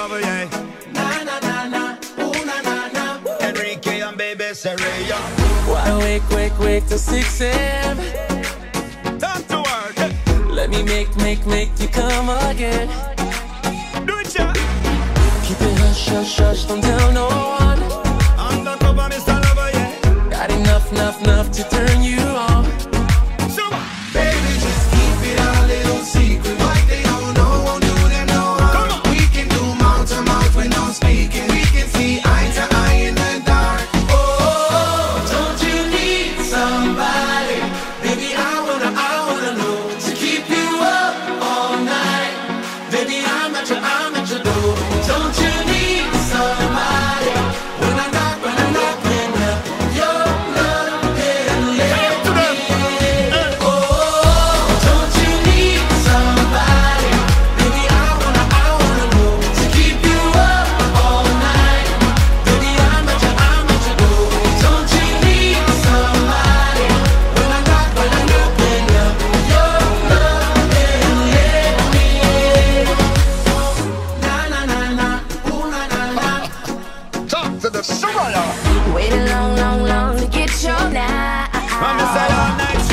over, yeah. Na na na na, ooh na na na. Enrique and baby Saraya. Why wake, wake, wake till 6 a.m. Time to work. Let me make, make, make you come again. Do it, yeah. Keep it hush, hush, hush, don't tell no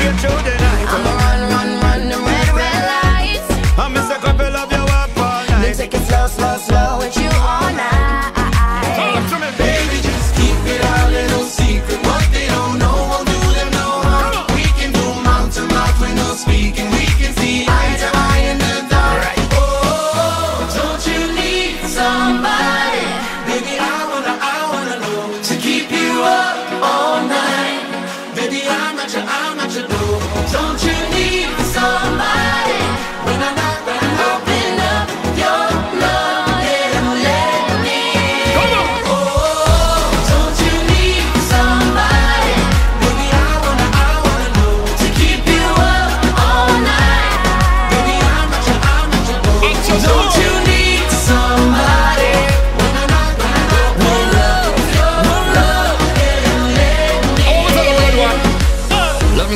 you through the night. I'm on, run, run, the red, red lights. I miss a couple of your up all night. Then take it slow, slow, slow with you all night.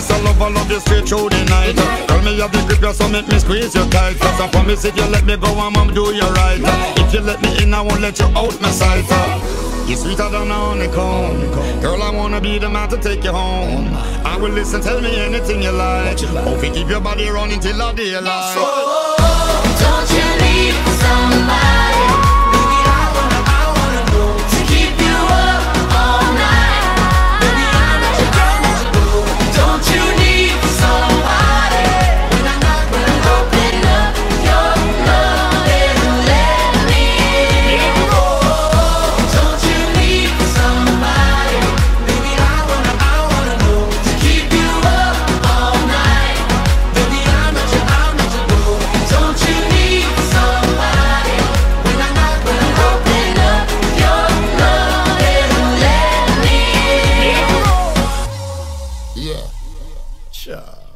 promise of love, I love you straight through the night. Tell me you have the grip, you so make me squeeze you tight. Cause I promise if you let me go, I'm gonna do you right. If you let me in, I won't let you out my sight. You're sweeter than a honeycomb. Girl, I wanna be the man to take you home. I will listen, tell me anything you like. Hope you keep your body running till the daylight. Ciao.